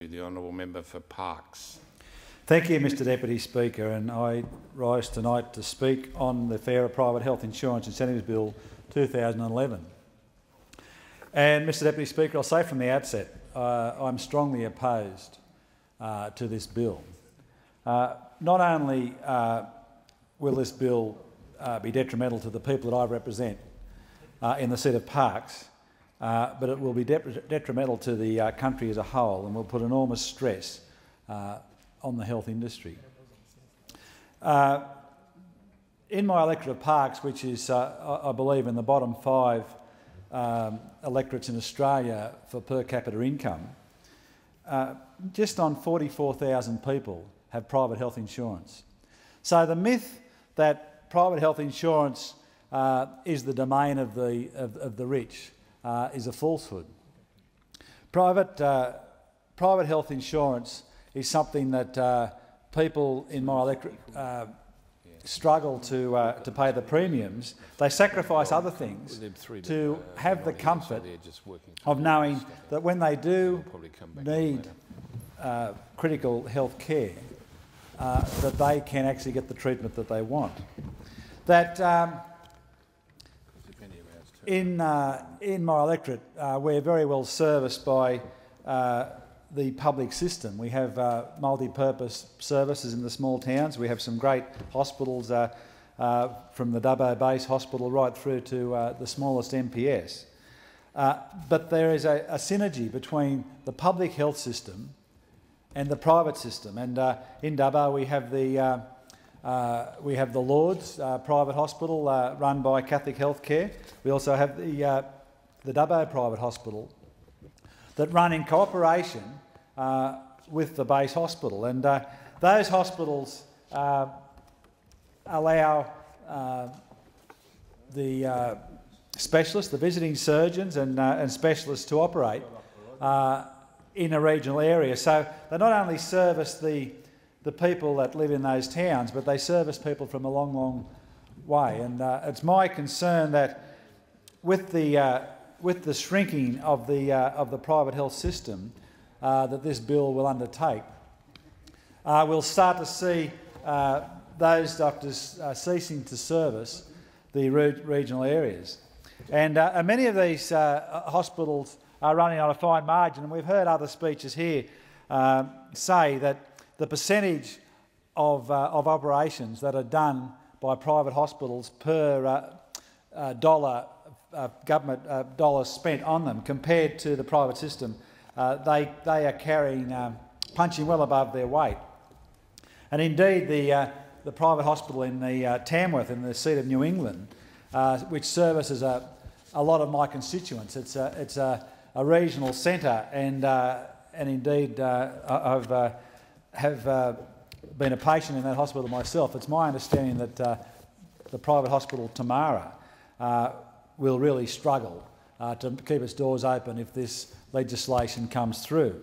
The honourable member for Parkes. Thank you, Mr Deputy Speaker, and I rise tonight to speak on the Fairer Private Health Insurance Incentives Bill 2011. And, Mr Deputy Speaker, I'll say from the outset, uh, I'm strongly opposed uh, to this bill. Uh, not only uh, will this bill uh, be detrimental to the people that I represent uh, in the seat of Parkes, uh, but it will be de detrimental to the uh, country as a whole and will put enormous stress uh, on the health industry. Uh, in my electorate of Parkes, which is, uh, I believe, in the bottom five um, electorates in Australia for per capita income, uh, just on 44,000 people have private health insurance. So the myth that private health insurance is the domain of the, of, of the rich uh, is a falsehood. Private, uh, private health insurance is something that uh, people in my electorate uh, struggle to, uh, to pay the premiums. They sacrifice other things to have the comfort of knowing that when they do need uh, critical health care, that they can actually get the treatment that they want. That um, in, uh, in my electorate, uh, we're very well serviced by uh, the public system. We have uh, multi-purpose services in the small towns. We have some great hospitals uh, uh, from the Dubbo Base Hospital right through to the smallest MPS. but there is a, a, synergy between the public health system and the private system. And in Dubbo we have the uh, we have the Lourdes uh, private hospital uh, run by Catholic Healthcare. We also have the, uh, the Dubbo private hospital that run in cooperation uh, with the base hospital. And those hospitals allow the specialists, the visiting surgeons and, and specialists to operate in a regional area. So they not only service the the people that live in those towns, but they service people from a long, long way. And uh, it's my concern that with the, uh, with the shrinking of the, uh, of the private health system uh, that this bill will undertake, uh, we'll start to see uh, those doctors ceasing to service the re regional areas. And many of these hospitals are running on a fine margin, and we've heard other speeches here say that the percentage of, uh, of operations that are done by private hospitals per uh, uh, dollar uh, government uh, dollars spent on them compared to the private system, uh, they, they are carrying, um, punching well above their weight. And indeed, the, the private hospital in the Tamworth, in the seat of New England, which services a, a lot of my constituents, it's a, it's a, a regional centre, and, and indeed, I've have uh, been a patient in that hospital myself, it's my understanding that uh, the private hospital Tamara uh, will really struggle uh, to keep its doors open if this legislation comes through.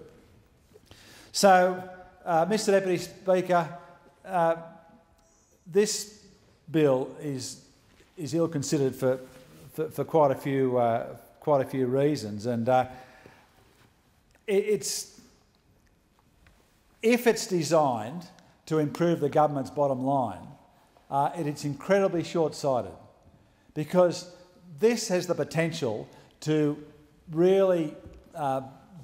So, uh, Mr Deputy Speaker, uh, this bill is, is ill-considered for, for, for, quite, a few, quite a few reasons, and it, it's if it's designed to improve the government's bottom line, uh, it's incredibly short-sighted. Because this has the potential to really uh,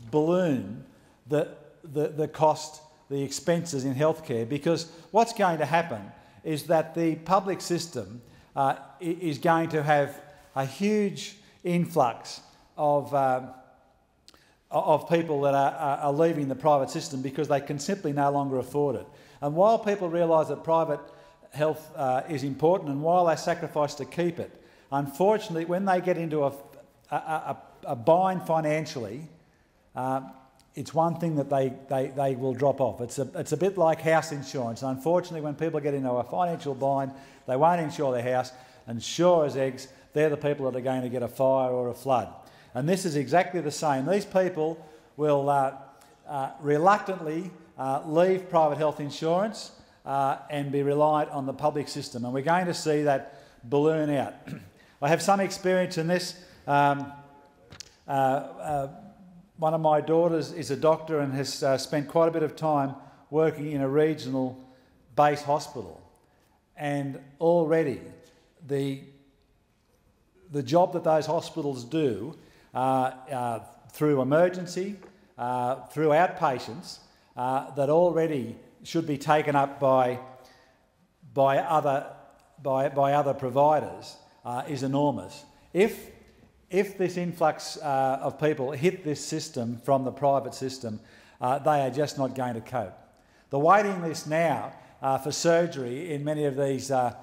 balloon the, the, the cost, the expenses in healthcare because what's going to happen is that the public system uh, is going to have a huge influx of uh, of people that are, are, leaving the private system because they can simply no longer afford it. And while people realise that private health uh, is important and while they sacrifice to keep it, unfortunately, when they get into a, a, a, a bind financially, uh, it's one thing that they, they, they will drop off. It's a, it's a bit like house insurance. Unfortunately, when people get into a financial bind, they won't insure their house, and sure as eggs, they're the people that are going to get a fire or a flood. And this is exactly the same. These people will uh, uh, reluctantly uh, leave private health insurance uh, and be reliant on the public system. And we're going to see that balloon out. I have some experience in this. Um, uh, uh, one of my daughters is a doctor and has spent quite a bit of time working in a regional base hospital. And already the, the job that those hospitals do through emergency, uh, through outpatients, uh, that already should be taken up by, by, other, by, by other providers uh, is enormous. If, if this influx uh, of people hit this system from the private system, uh, they are just not going to cope. The waiting list now uh, for surgery in many of these uh,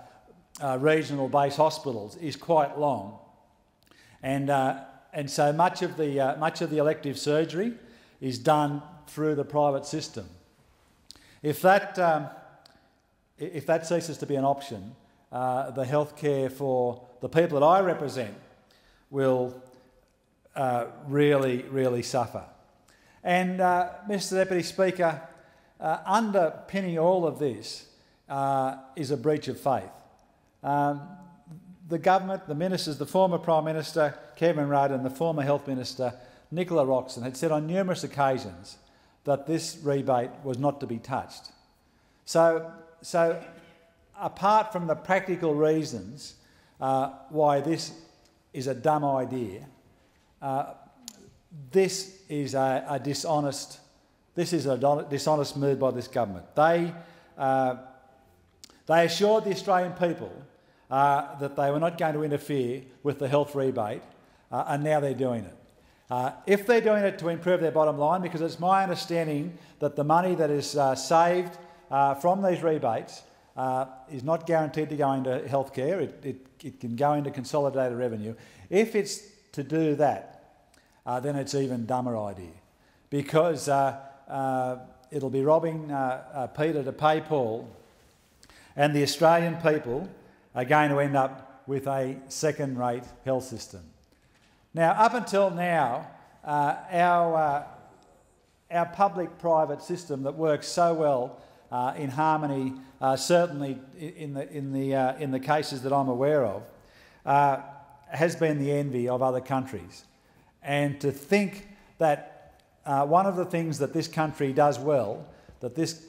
uh, regional based hospitals is quite long. And, and so much of, the, much of the elective surgery is done through the private system. If that, um, if that ceases to be an option, uh, the healthcare for the people that I represent will uh, really, really suffer. And, uh, Mr Deputy Speaker, uh, underpinning all of this uh, is a breach of faith. Um, the government, the ministers, the former Prime Minister Kevin Rudd and the former Health Minister Nicola Roxon had said on numerous occasions that this rebate was not to be touched. So, so apart from the practical reasons uh, why this is a dumb idea, uh, this is a, a, dishonest. This is a dishonest move by this government. They, uh, they assured the Australian people uh, that they were not going to interfere with the health rebate, uh, and now they're doing it. Uh, if they're doing it to improve their bottom line, because it's my understanding that the money that is uh, saved uh, from these rebates uh, is not guaranteed to go into healthcare, it, it, it, can go into consolidated revenue. If it's to do that, then it's even dumber idea because it'll be robbing Peter to pay Paul, and the Australian people are going to end up with a second rate health system. Now, up until now, uh, our, uh, our public private system that works so well uh, in harmony, uh, certainly in the, in, the, uh, in the cases that I'm aware of, uh, has been the envy of other countries. And to think that one of the things that this country does well, that this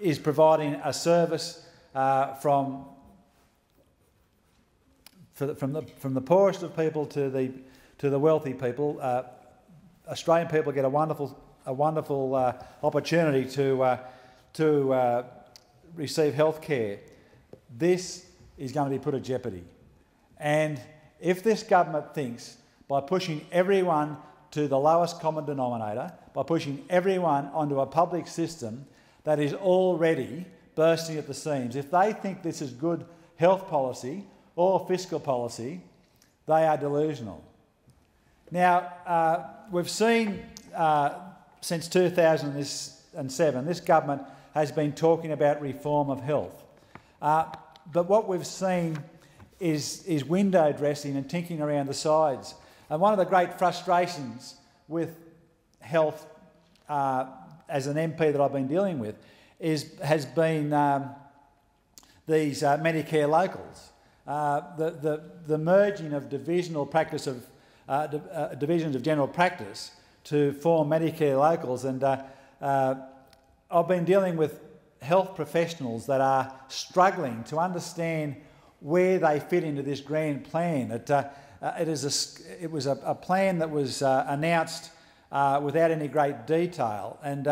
is providing a service from the, from, the, from the poorest of people to the, to the wealthy people, uh, Australian people get a wonderful, a wonderful uh, opportunity to, uh, to uh, receive health care. This is going to be put at jeopardy. And if this government thinks by pushing everyone to the lowest common denominator, by pushing everyone onto a public system that is already bursting at the seams, if they think this is good health policy, or fiscal policy, they are delusional. Now, uh, we've seen uh, since 2007, this government has been talking about reform of health. Uh, but what we've seen is, is window dressing and tinkering around the sides. And one of the great frustrations with health uh, as an MP that I've been dealing with is, has been um, these uh, Medicare locals. Uh, the, the, the merging of divisional practice of uh, uh, divisions of general practice to form Medicare locals. And uh, uh, I've been dealing with health professionals that are struggling to understand where they fit into this grand plan. It, it, is a, it was a, a plan that was announced without any great detail. And,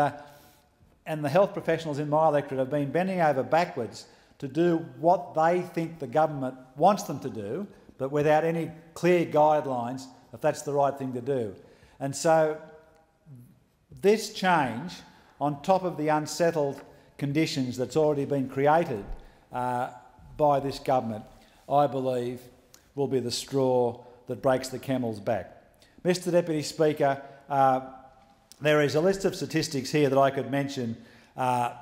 and the health professionals in my electorate have been bending over backwards to do what they think the government wants them to do, but without any clear guidelines if that's the right thing to do. And so, this change, on top of the unsettled conditions that's already been created uh, by this government, I believe will be the straw that breaks the camel's back. Mr Deputy Speaker, uh, there is a list of statistics here that I could mention uh,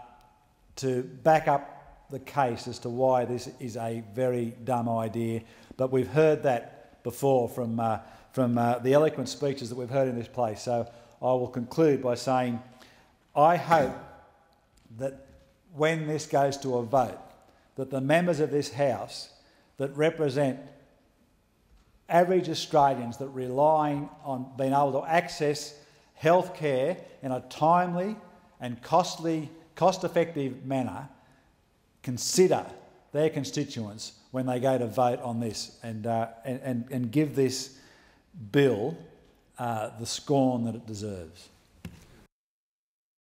to back up the case as to why this is a very dumb idea, but we've heard that before from, uh, from uh, the eloquent speeches that we've heard in this place. So I will conclude by saying I hope that when this goes to a vote, that the members of this House that represent average Australians that relying on being able to access health care in a timely and costly, cost-effective manner consider their constituents when they go to vote on this and, uh, and, and, and give this bill uh, the scorn that it deserves.